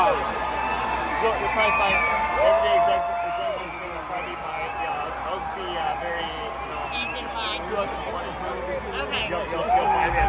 Um, you'll, you'll probably find everyday will probably my, it'll be uh, very, you know, 2022. Okay. You'll, you'll, you'll find me